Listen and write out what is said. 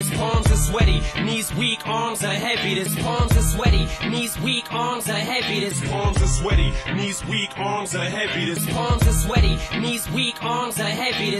His palms are sweaty, knees weak, arms are heavy. His palms are sweaty, knees weak, arms are heavy. His Palms are sweaty, knees weak, arms are heavy. His palms are sweaty, knees weak, arms are heavy.